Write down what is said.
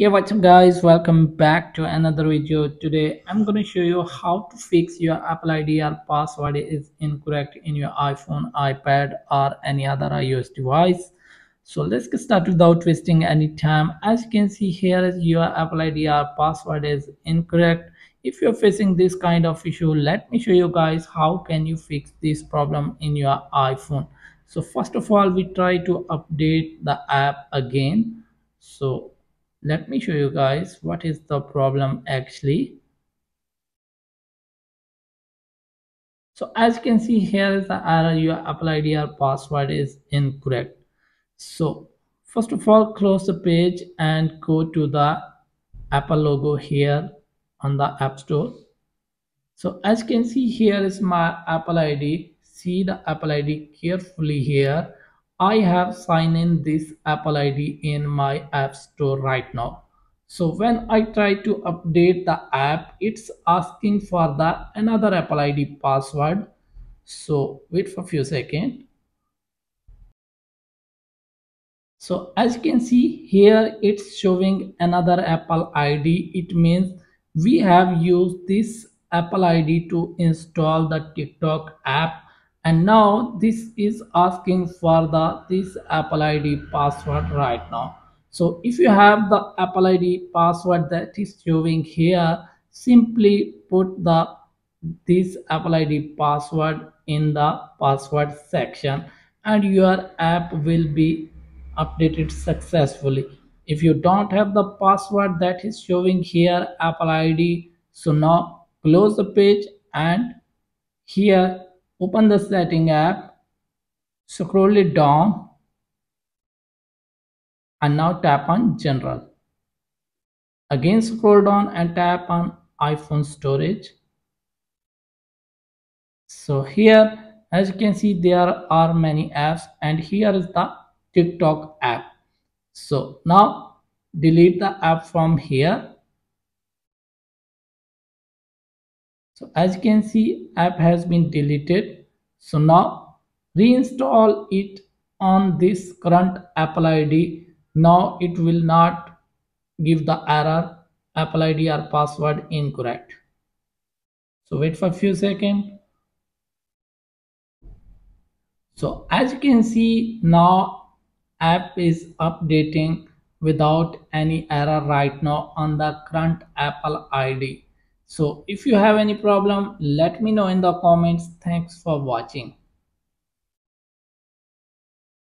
Hey what's up guys? Welcome back to another video. Today I'm going to show you how to fix your Apple ID or password is incorrect in your iPhone iPad or any other iOS device. So let's get started without wasting any time. As you can see here is your Apple ID or password is incorrect. If you're facing this kind of issue let me show you guys how can you fix this problem in your iPhone. So first of all we try to update the app again. So let me show you guys what is the problem actually. So as you can see here is the error. Your apple id or password is incorrect. So first of all close the page and go to the apple logo here on the app store. So as you can see here is my apple id see the apple id carefully here I have signed in this Apple ID in my App Store right now. So when I try to update the app, it's asking for the another Apple ID password. So wait for a few seconds. So as you can see here, it's showing another Apple ID. It means we have used this Apple ID to install the TikTok app and now this is asking for the this apple id password right now. So if you have the apple id password that is showing here simply put the this apple id password in the password section and your app will be updated successfully. If you don't have the password that is showing here apple id so now close the page and here open the setting app scroll it down and now tap on general. Again scroll down and tap on iphone storage. So here as you can see there are many apps and here is the tiktok app. So now delete the app from here. So as you can see app has been deleted so now reinstall it on this current apple id now it will not give the error. Apple id or password incorrect. So wait for a few seconds. So as you can see now app is updating without any error right now on the current apple id so if you have any problem let me know in the comments. Thanks for watching